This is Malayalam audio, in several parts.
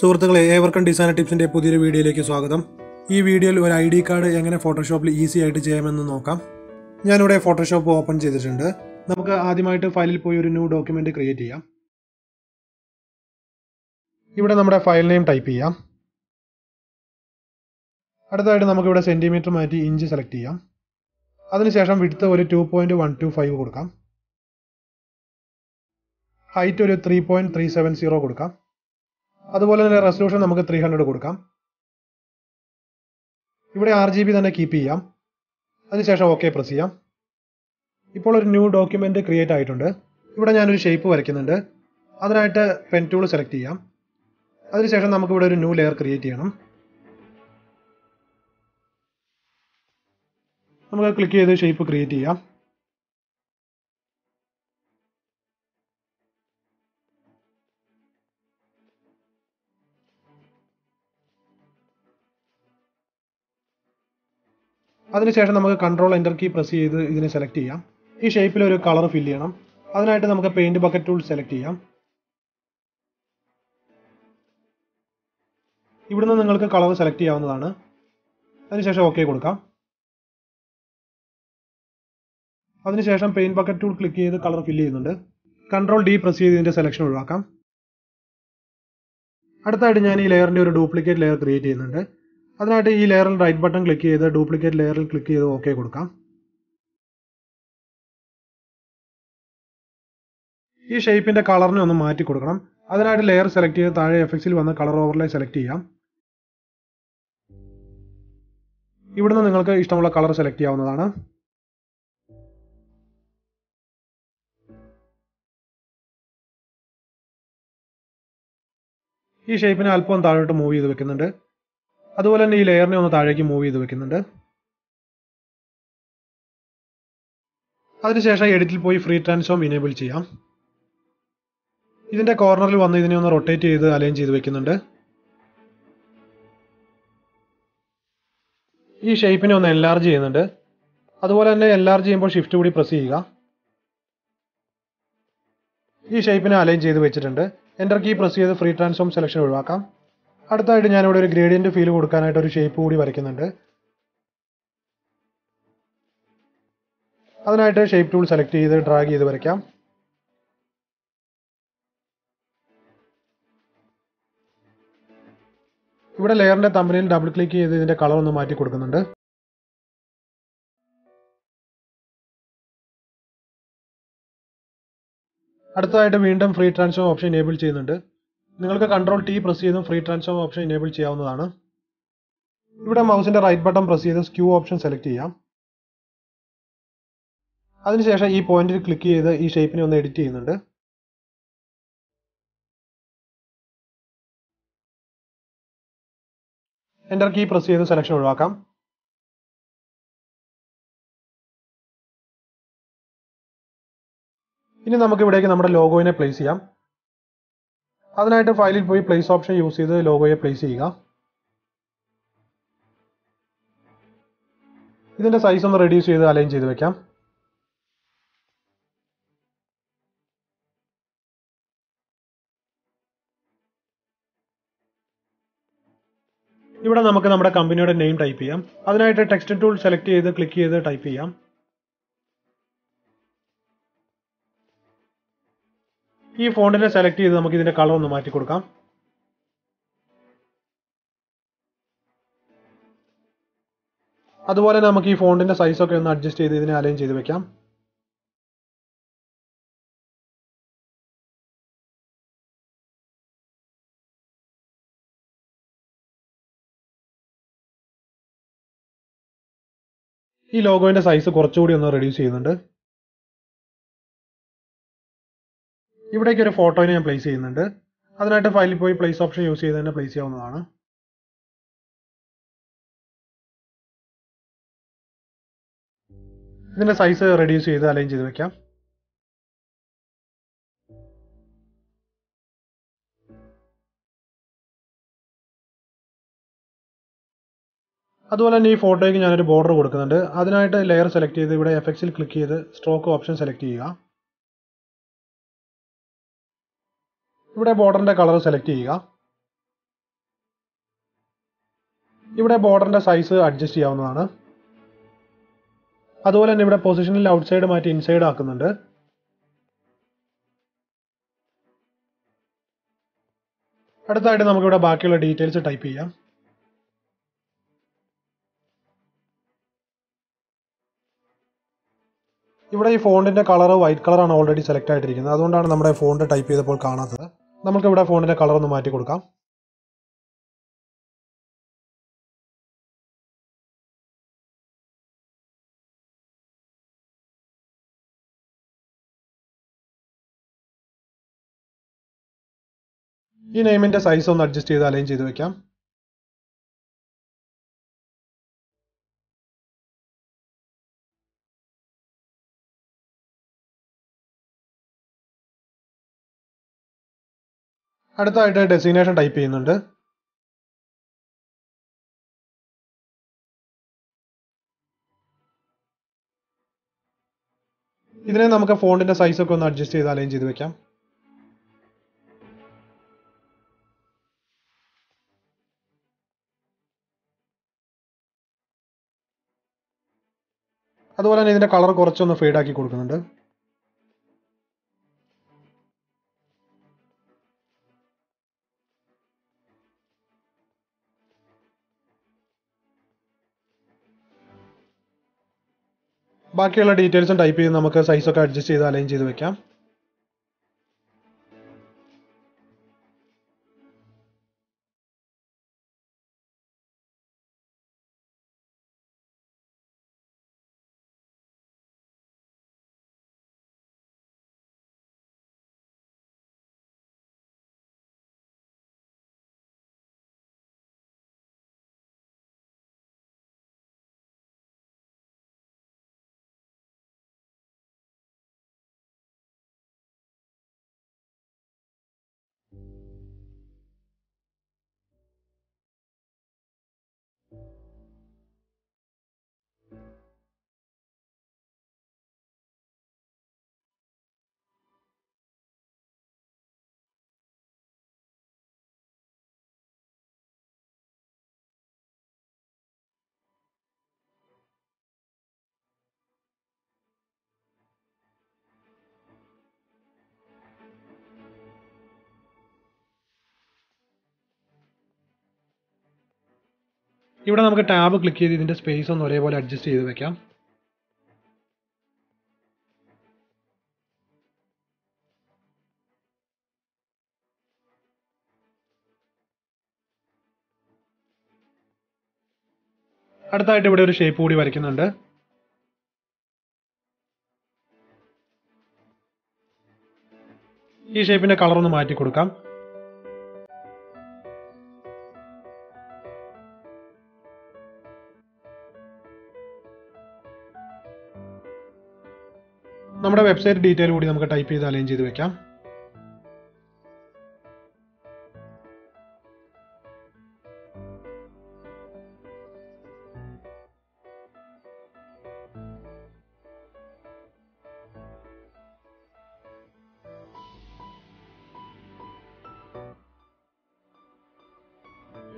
സുഹൃത്തുക്കളെ ഏവർക്കും ഡിസൈൻ ടിപ്സിന്റെ പുതിയൊരു വീഡിയോയിലേക്ക് സ്വാഗതം. ഈ വീഡിയോയിൽ ഒരു ഐ ഡി കാർഡ് എങ്ങനെ ഫോട്ടോഷോപ്പിൽ ഈസി ആയിട്ട് ചെയ്യാമെന്ന് നോക്കാം. ഞാനിവിടെ ഫോട്ടോഷോപ്പ് ഓപ്പൺ ചെയ്തിട്ടുണ്ട്. നമുക്ക് ആദ്യമായിട്ട് ഫയലിൽ പോയി ഒരു ന്യൂ ഡോക്യുമെന്റ് ക്രിയേറ്റ് ചെയ്യാം. ഇവിടെ നമ്മുടെ ഫയൽ നെയിം ടൈപ്പ് ചെയ്യാം. അടുത്തതായിട്ട് നമുക്കിവിടെ സെന്റിമീറ്റർ മാറ്റി ഇഞ്ച് സെലക്ട് ചെയ്യാം. അതിനുശേഷം വിടുത്ത് ഒരു two point one two five കൊടുക്കാം. ഹൈറ്റ് ഒരു three point three seven zero കൊടുക്കാം. അതുപോലെ തന്നെ റെസൊല്യൂഷൻ നമുക്ക് ത്രീ ഹൺഡ്രഡ് കൊടുക്കാം. ഇവിടെ ആർ ജി ബി തന്നെ കീപ്പ് ചെയ്യാം. അതിനുശേഷം ഓക്കെ പ്രസ് ചെയ്യാം. ഇപ്പോൾ ഒരു ന്യൂ ഡോക്യുമെന്റ് ക്രിയേറ്റ് ആയിട്ടുണ്ട്. ഇവിടെ ഞാനൊരു ഷേപ്പ് വരയ്ക്കുന്നുണ്ട്. അതിനായിട്ട് പെൻ ടൂൾ സെലക്ട് ചെയ്യാം. അതിനുശേഷം നമുക്കിവിടെ ഒരു ന്യൂ ലെയർ ക്രിയേറ്റ് ചെയ്യണം. നമുക്ക് ക്ലിക്ക് ചെയ്ത് ഷേപ്പ് ക്രിയേറ്റ് ചെയ്യാം. അതിനുശേഷം നമുക്ക് കൺട്രോൾ എന്റർ കീ പ്രസ് ചെയ്ത് ഇതിനെ സെലക്ട് ചെയ്യാം. ഈ ഷേപ്പിൽ ഒരു കളർ ഫില്ല് ചെയ്യണം. അതിനായിട്ട് നമുക്ക് പെയിന്റ് ബക്കറ്റ് ടൂൾ സെലക്ട് ചെയ്യാം. ഇവിടുന്ന് നിങ്ങൾക്ക് കളർ സെലക്ട് ചെയ്യാവുന്നതാണ്. അതിനുശേഷം ഓക്കെ കൊടുക്കാം. അതിനുശേഷം പെയിന്റ് ബക്കറ്റ് ടൂൾ ക്ലിക്ക് ചെയ്ത് കളർ ഫില്ല് ചെയ്യുന്നുണ്ട്. കൺട്രോൾ ഡി പ്രസ് ചെയ്ത് ഇതിന്റെ സെലക്ഷൻ ഒഴിവാക്കാം. അടുത്തായിട്ട് ഞാൻ ഈ ലെയറിന്റെ ഒരു ഡ്യൂപ്ലിക്കേറ്റ് ലെയർ ക്രിയേറ്റ് ചെയ്യുന്നുണ്ട്. അതിനായിട്ട് ഈ ലെയറിൽ റൈറ്റ് ബട്ടൺ ക്ലിക്ക് ചെയ്ത് ഡ്യൂപ്ലിക്കേറ്റ് ലെയറിൽ ക്ലിക്ക് ചെയ്ത് ഓക്കെ കൊടുക്കാം. ഈ ഷേപ്പിന്റെ കളറിനെ ഒന്ന് മാറ്റി കൊടുക്കണം. അതിനായിട്ട് ലെയർ സെലക്ട് ചെയ്ത് താഴെ എഫക്സിൽ വന്ന് കളർ ഓവർലേ സെലക്ട് ചെയ്യാം. ഇവിടുന്ന് നിങ്ങൾക്ക് ഇഷ്ടമുള്ള കളർ സെലക്ട് ചെയ്യാവുന്നതാണ്. ഈ ഷേപ്പിനെ അല്പം താഴോട്ട് മൂവ് ചെയ്ത് വെക്കുന്നുണ്ട്. അതുപോലെ തന്നെ ഈ ലെയറിനെ ഒന്ന് താഴേക്ക് മൂവ് ചെയ്ത് വെക്കുന്നുണ്ട്. അതിനുശേഷം എഡിറ്റിൽ പോയി ഫ്രീ ട്രാൻസ്ഫോം ഇനേബിൾ ചെയ്യാം. ഇതിന്റെ കോർണറിൽ വന്ന് ഇതിനെ ഒന്ന് റൊട്ടേറ്റ് ചെയ്ത് അലൈൻ ചെയ്ത് വെക്കുന്നുണ്ട്. ഈ ഷേപ്പിനെ ഒന്ന് എൻലാർജ് ചെയ്യുന്നുണ്ട്. അതുപോലെ തന്നെ എൻലാർജ് ചെയ്യുമ്പോൾ ഷിഫ്റ്റ് കൂടി പ്രസ് ചെയ്യുക. ഈ ഷേപ്പിനെ അലൈൻ ചെയ്ത് വെച്ചിട്ടുണ്ട്. എന്റർ കീ പ്രസ് ചെയ്ത് ഫ്രീ ട്രാൻസ്ഫോം സെലക്ഷൻ ഒഴിവാക്കാം. അടുത്തായിട്ട് ഞാനിവിടെ ഒരു ഗ്രേഡിയന്റ് ഫീൽ കൊടുക്കാനായിട്ട് ഒരു ഷേപ്പ് കൂടി വരയ്ക്കുന്നുണ്ട്. അതിനായിട്ട് ഷേപ്പ് ടൂൾ സെലക്ട് ചെയ്ത് ഡ്രാഗ് ചെയ്ത് വരയ്ക്കാം. ഇവിടെ ലെയറിന്റെ തമ്പനയിൽ ഡബിൾ ക്ലിക്ക് ചെയ്ത് ഇതിന്റെ കളർ ഒന്ന് മാറ്റി കൊടുക്കുന്നുണ്ട്. അടുത്തതായിട്ട് വീണ്ടും ഫ്രീ ട്രാൻസ്ഫോം ഓപ്ഷൻ എനേബിൾ ചെയ്യുന്നുണ്ട്. നിങ്ങൾക്ക് കൺട്രോൾ ടി പ്രസ് ചെയ്തും ഫ്രീ ട്രാൻസ്ഫോം ഓപ്ഷൻ എനേബിൾ ചെയ്യാവുന്നതാണ്. ഇവിടെ മൗസിന്റെ റൈറ്റ് ബട്ടൺ പ്രസ് ചെയ്ത് സ്ക്യൂ ഓപ്ഷൻ സെലക്ട് ചെയ്യാം. അതിനുശേഷം ഈ പോയിന്റിൽ ക്ലിക്ക് ചെയ്ത് ഈ ഷേപ്പിനെ ഒന്ന് എഡിറ്റ് ചെയ്യുന്നുണ്ട്. എന്റർ കീ പ്രസ് ചെയ്ത് സെലക്ഷൻ ഒഴിവാക്കാം. ഇനി നമുക്ക് ഇവിടേക്ക് നമ്മുടെ ലോഗോയിനെ പ്ലേസ് ചെയ്യാം. അതിനായിട്ട് ഫയലിൽ പോയി പ്ലേസ് ഓപ്ഷൻ യൂസ് ചെയ്ത് ലോഗോയെ പ്ലേസ് ചെയ്യുക. ഇതിന്റെ സൈസ് ഒന്ന് റെഡ്യൂസ് ചെയ്ത് അലൈൻ ചെയ്ത് വെക്കാം. ഇവിടെ നമുക്ക് നമ്മുടെ കമ്പനിയുടെ നെയിം ടൈപ്പ് ചെയ്യാം. അതിനായിട്ട് ടെക്സ്റ്റ് ടൂൾ സെലക്ട് ചെയ്ത് ക്ലിക്ക് ചെയ്ത് ടൈപ്പ് ചെയ്യാം. ഈ ഫോണ്ടിനെ സെലക്ട് ചെയ്ത് നമുക്ക് ഇതിന്റെ കളർ ഒന്ന് മാറ്റി കൊടുക്കാം. അതുപോലെ നമുക്ക് ഈ ഫോണ്ടിന്റെ സൈസ് ഒക്കെ ഒന്ന് അഡ്ജസ്റ്റ് ചെയ്ത് ഇതിനെ അലൈൻ ചെയ്ത് വെക്കാം. ഈ ലോഗോയിന്റെ സൈസ് കുറച്ചുകൂടി ഒന്ന് റെഡ്യൂസ് ചെയ്യുന്നുണ്ട്. ഇവിടേക്ക് ഒരു ഫോട്ടോയിനെ ഞാൻ പ്ലേസ് ചെയ്യുന്നുണ്ട്. അതിനായിട്ട് ഫയലിൽ പോയി പ്ലേസ് ഓപ്ഷൻ യൂസ് ചെയ്ത് തന്നെ പ്ലേസ് ചെയ്യാവുന്നതാണ്. ഇതിന്റെ സൈസ് റെഡ്യൂസ് ചെയ്ത് അലൈൻ ചെയ്ത് വെക്കാം. അതുപോലെ തന്നെ ഈ ഫോട്ടോയ്ക്ക് ഞാനൊരു ബോർഡർ കൊടുക്കുന്നുണ്ട്. അതിനായിട്ട് ലെയർ സെലക്ട് ചെയ്ത് ഇവിടെ എഫക്സിൽ ക്ലിക്ക് ചെയ്ത് സ്ട്രോക്ക് ഓപ്ഷൻ സെലക്ട് ചെയ്യുക. ഇവിടെ ബോർഡറിന്റെ കളർ സെലക്ട് ചെയ്യുക. ഇവിടെ ബോർഡറിന്റെ സൈസ് അഡ്ജസ്റ്റ് ചെയ്യാവുന്നതാണ്. അതുപോലെ തന്നെ ഇവിടെ പൊസിഷനിൽ ഔട്ട്സൈഡ് മാറ്റി ഇൻസൈഡ് ആക്കുന്നുണ്ട്. അടുത്തായിട്ട് നമുക്കിവിടെ ബാക്കിയുള്ള ഡീറ്റെയിൽസ് ടൈപ്പ് ചെയ്യാം. ഇവിടെ ഈ ഫോണ്ടിന്റെ കളർ വൈറ്റ് കളറാണ് ഓൾറെഡി സെലക്ട് ആയിട്ടിരിക്കുന്നത്. അതുകൊണ്ടാണ് നമ്മുടെ ഫോണ്ട് ടൈപ്പ് ചെയ്തപ്പോൾ കാണാത്തത്. നമുക്ക് ഇവിടെ ഫോണ്ടിന്റെ കളർ ഒന്ന് മാറ്റി കൊടുക്കാം. ഈ നെയിമിന്റെ സൈസ് ഒന്ന് അഡ്ജസ്റ്റ് ചെയ്ത് അലൈൻ ചെയ്ത് വെക്കാം. അടുത്തായിട്ട് ഡെസിഗ്നേഷൻ ടൈപ്പ് ചെയ്യുന്നുണ്ട്. ഇതിനെ നമുക്ക് ഫോണ്ടിന്റെ സൈസ് ഒക്കെ ഒന്ന് അഡ്ജസ്റ്റ് ചെയ്ത് അലൈൻ ചെയ്ത് വെക്കാം. അതുപോലെ തന്നെ ഇതിന്റെ കളർ കുറച്ചൊന്ന് ഫെയ്ഡാക്കി കൊടുക്കുന്നുണ്ട്. ബാക്കിയുള്ള ഡീറ്റെയിൽസും ടൈപ്പ് ചെയ്ത് നമുക്ക് സൈസൊക്കെ അഡ്ജസ്റ്റ് ചെയ്ത് അലൈൻ ചെയ്ത് വെക്കാം. ഇവിടെ നമുക്ക് ടാബ് ക്ലിക്ക് ചെയ്ത് ഇതിന്റെ സ്പേസ് ഒന്ന് ഒരേപോലെ അഡ്ജസ്റ്റ് ചെയ്ത് വെക്കാം. അടുത്തായിട്ട് ഇവിടെ ഒരു ഷേപ്പ് കൂടി വരയ്ക്കുന്നുണ്ട്. ഈ ഷേപ്പിന്റെ കളർ ഒന്ന് മാറ്റി കൊടുക്കാം. നമ്മുടെ വെബ്സൈറ്റ് ഡീറ്റെയിൽ കൂടി നമുക്ക് ടൈപ്പ് ചെയ്ത് അലൈൻ ചെയ്ത് വെക്കാം.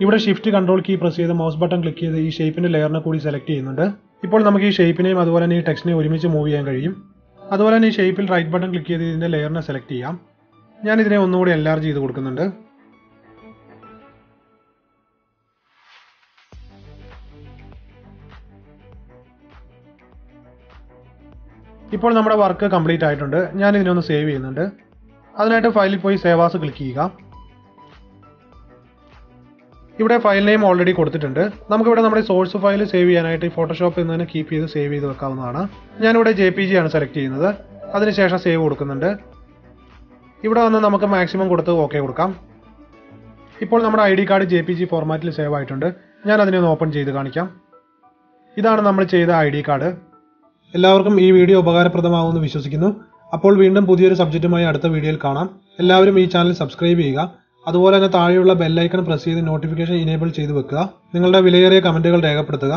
ഇവിടെ ഷിഫ്റ്റ് കൺട്രോൾ കീ പ്രസ് ചെയ്ത് മൗസ് ബട്ടൺ ക്ലിക്ക് ചെയ്ത് ഈ ഷേപ്പിന്റെ ലെയറിനെ കൂടി സെലക്ട് ചെയ്യുന്നുണ്ട്. ഇപ്പോൾ നമുക്ക് ഈ ഷേപ്പിനെയും അതുപോലെ തന്നെ ഈ ടെക്സ്റ്റിനെയും ഒരുമിച്ച് മൂവ് ചെയ്യാൻ കഴിയും. അതുപോലെ തന്നെ ഈ ഷേപ്പിൽ റൈറ്റ് ബട്ടൺ ക്ലിക്ക് ചെയ്ത് ഇതിന്റെ ലെയറിനെ സെലക്ട് ചെയ്യാം. ഞാൻ ഇതിനെ ഒന്നുകൂടി എൻലാർജ് ചെയ്ത് കൊടുക്കുന്നുണ്ട്. ഇപ്പോൾ നമ്മുടെ വർക്ക് കംപ്ലീറ്റ് ആയിട്ടുണ്ട്. ഞാൻ ഇതിനൊന്ന് സേവ് ചെയ്യുന്നുണ്ട്. അതിനായിട്ട് ഫയലിൽ പോയി സേവാസ് ക്ലിക്ക് ചെയ്യുക. ഇവിടെ ഫയൽ നെയിം ഓൾറെഡി കൊടുത്തിട്ടുണ്ട്. നമുക്കിവിടെ നമ്മുടെ സോഴ്സ് ഫയൽ സേവ് ചെയ്യാനായിട്ട് ഈ ഫോട്ടോഷോപ്പിൽ നിന്ന് തന്നെ കീപ്പ് ചെയ്ത് സേവ് ചെയ്ത് വെക്കാവുന്നതാണ്. ഞാനിവിടെ ജെ പി ജി ആണ് സെലക്ട് ചെയ്യുന്നത്. അതിനുശേഷം സേവ് കൊടുക്കുന്നുണ്ട്. ഇവിടെ വന്ന് നമുക്ക് മാക്സിമം കൊടുത്ത് ഓക്കെ കൊടുക്കാം. ഇപ്പോൾ നമ്മുടെ I D card J P G ഫോർമാറ്റിൽ സേവ് ആയിട്ടുണ്ട്. ഞാൻ അതിനെ ഒന്ന് ഓപ്പൺ ചെയ്ത് കാണിക്കാം. ഇതാണ് നമ്മൾ ചെയ്ത ഐ ഡി കാർഡ്. എല്ലാവർക്കും ഈ വീഡിയോ ഉപകാരപ്രദമാകുമെന്ന് വിശ്വസിക്കുന്നു. അപ്പോൾ വീണ്ടും പുതിയൊരു സബ്ജക്റ്റുമായി അടുത്ത വീഡിയോയിൽ കാണാം. എല്ലാവരും ഈ ചാനൽ സബ്സ്ക്രൈബ് ചെയ്യുക. അതുപോലെ തന്നെ താഴെയുള്ള ബെല്ലൈക്കൺ പ്രസ് ചെയ്ത് നോട്ടിഫിക്കേഷൻ ഇനേബിൾ ചെയ്ത് വെക്കുക. നിങ്ങളുടെ വിലയേറിയ കമന്റുകൾ രേഖപ്പെടുത്തുക.